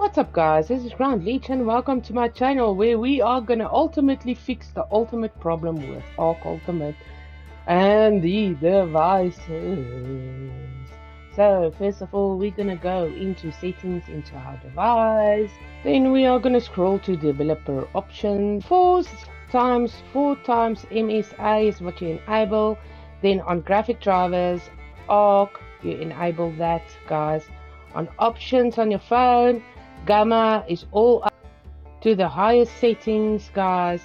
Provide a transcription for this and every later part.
What's up guys, this is Crowned Leech and welcome to my channel where we are gonna ultimately fix the ultimate problem with Ark Ultimate and the devices. So first of all we're gonna go into settings into our device, then we are gonna scroll to developer options, four times four times MSA is what you enable, then on graphic drivers, Ark, you enable that guys. On options on your phone, Gamma is all up to the highest settings, guys.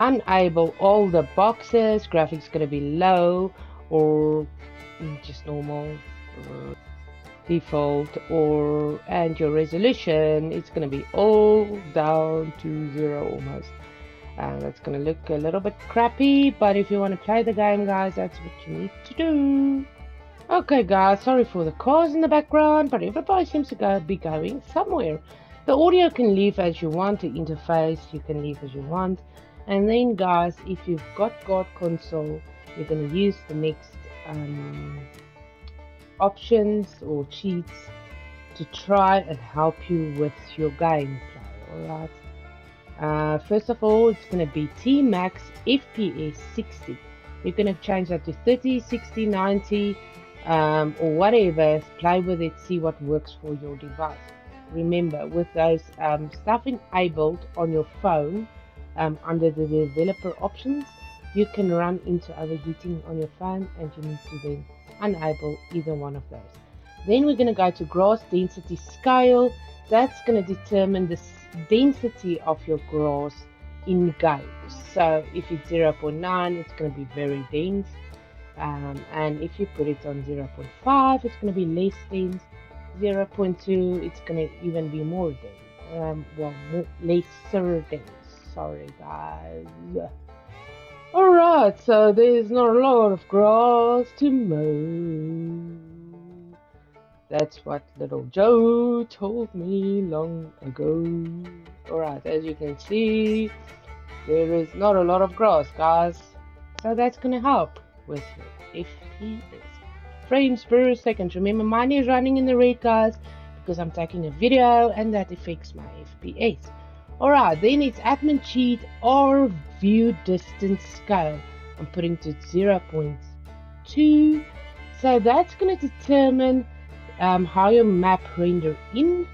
Unable all the boxes, graphics gonna be low or just normal default or and your resolution it's gonna be all down to zero almost and that's gonna look a little bit crappy but if you want to play the game guys that's what you need to do Okay guys, sorry for the cars in the background, but everybody seems to go, be going somewhere. The audio can leave as you want, the interface you can leave as you want. And then guys, if you've got God Console, you're going to use the next um, options or cheats to try and help you with your gameplay, alright? Uh, first of all, it's going to be T-Max FPS 60. You're going to change that to 30, 60, 90, um, or whatever, play with it, see what works for your device. Remember, with those um, stuff enabled on your phone um, under the developer options, you can run into overheating on your phone and you need to then enable either one of those. Then we're going to go to grass density scale. That's going to determine the density of your grass in game. So if it's 0.9, it's going to be very dense um, and if you put it on 0.5 it's going to be less dense 0.2 it's going to even be more dense um, well more, lesser sorry guys. Alright so there's not a lot of grass to mow. That's what little Joe told me long ago. Alright as you can see there is not a lot of grass guys. So that's gonna help with your FPS. Frames per second. Remember, mine is running in the red, guys, because I'm taking a video and that affects my FPS. Alright, then it's admin cheat or view distance scale. I'm putting to 0.2. So that's going to determine um, how your map render in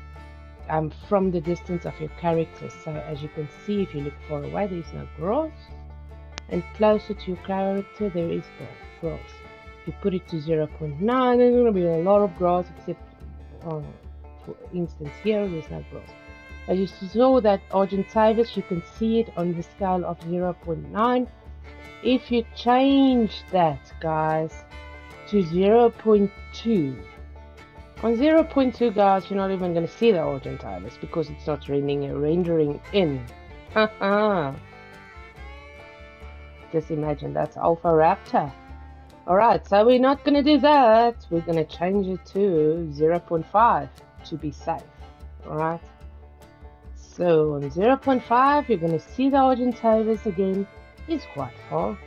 um, from the distance of your character. So as you can see, if you look far away, there's no grass and closer to your character there is grass. If you put it to 0.9 there's going to be a lot of grass except uh, for instance here there's no grass. As you saw that Argentavis you can see it on the scale of 0.9. If you change that guys to 0.2 on 0.2 guys you're not even going to see the Argentavis because it's not rendering, rendering in. Just imagine that's Alpha Raptor. Alright, so we're not going to do that. We're going to change it to 0.5 to be safe. Alright. So on 0.5, you're going to see the Argentavis again. It's quite far.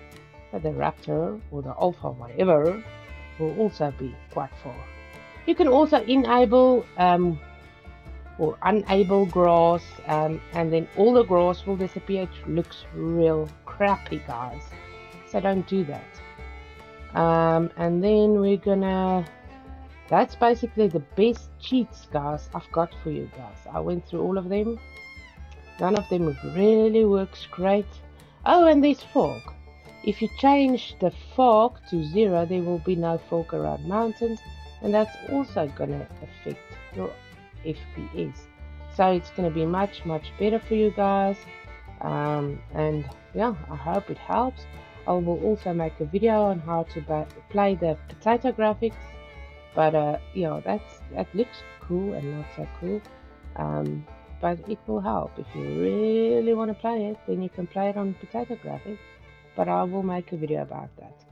But the Raptor or the Alpha whatever will also be quite far. You can also enable um, or unable grass um, and then all the grass will disappear. It looks real crappy guys. So don't do that. Um, and then we're gonna that's basically the best cheats guys I've got for you guys. I went through all of them. None of them really works great. Oh and there's fog if you change the fog to zero there will be no fog around mountains and that's also gonna affect your FPS so it's gonna be much much better for you guys um, and yeah I hope it helps. I will also make a video on how to play the potato graphics. But uh, yeah that's that looks cool and not so cool. Um, but it will help. If you really want to play it then you can play it on potato graphics. But I will make a video about that.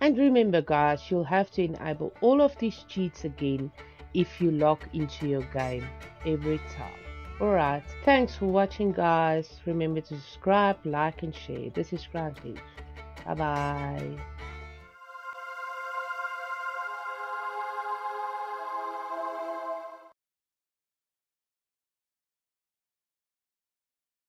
And remember guys you'll have to enable all of these cheats again if you log into your game every time Alright, thanks for watching guys. Remember to subscribe, like and share. This is Grant Bye bye.